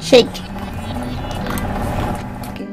Shake. Okay.